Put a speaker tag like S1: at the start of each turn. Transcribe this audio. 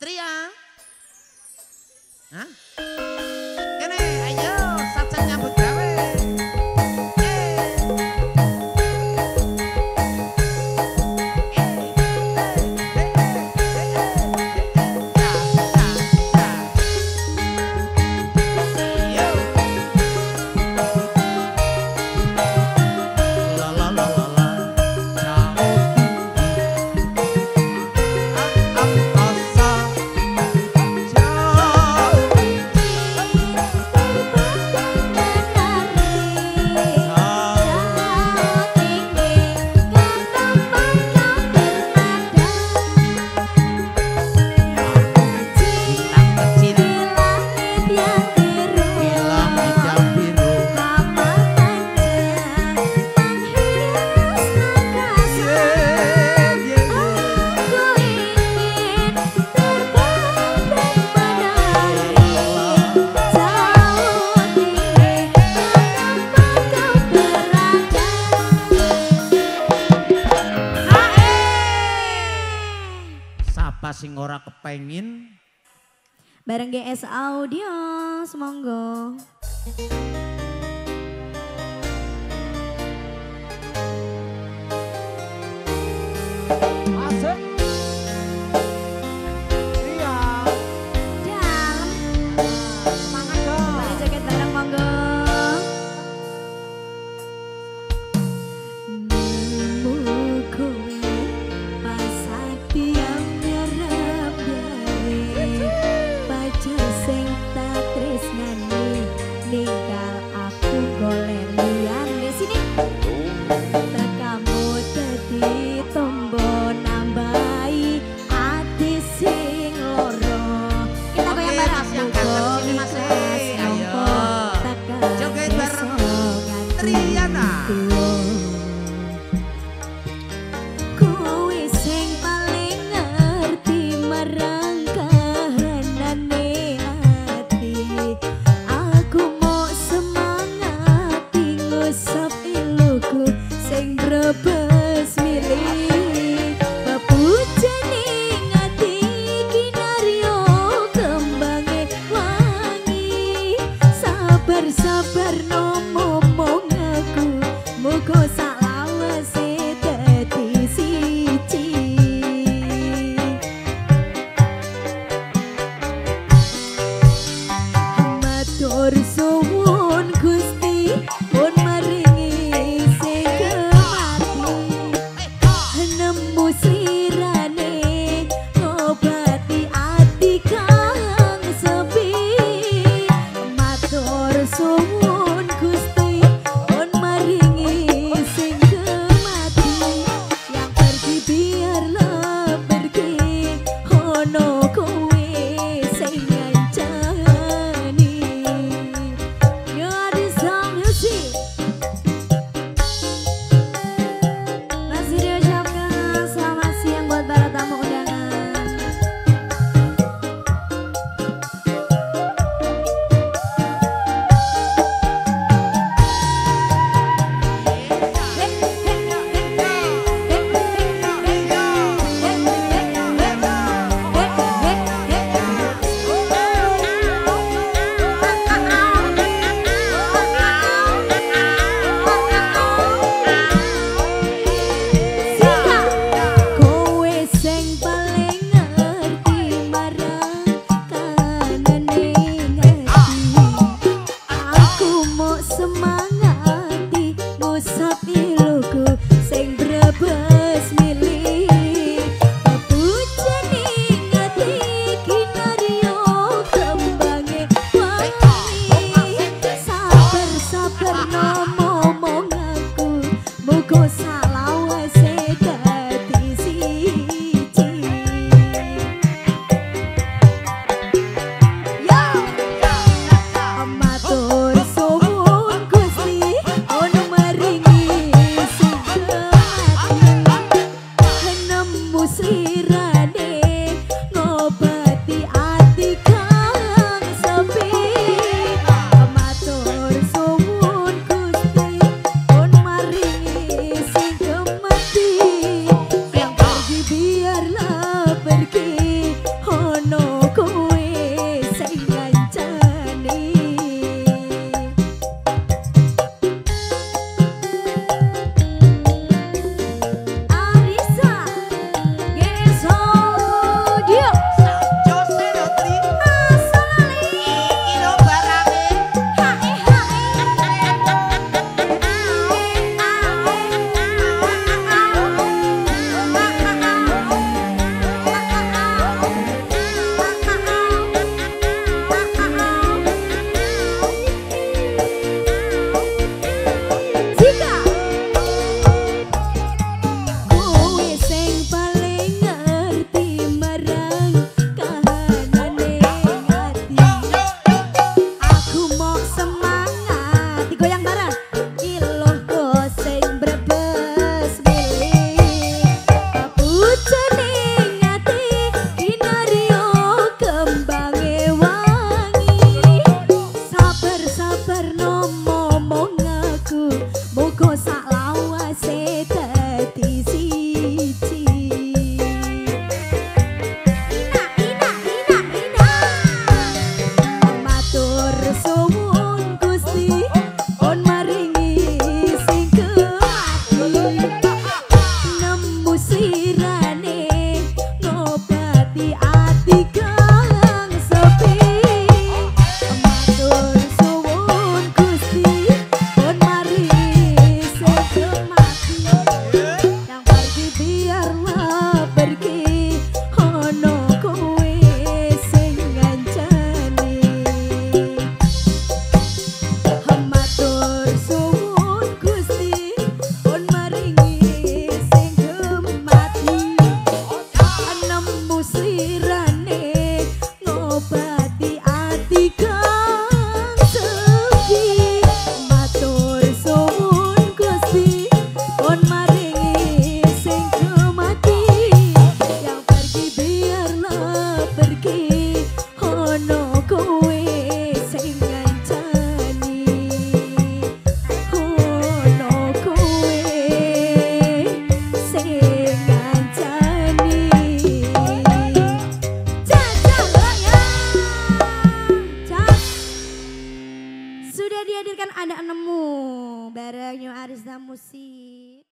S1: Tria, Hah? apa sing ora kepengin?
S2: Bareng GS Audio, semonggo. もこさ